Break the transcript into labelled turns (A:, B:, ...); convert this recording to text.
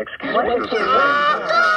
A: Excuse me.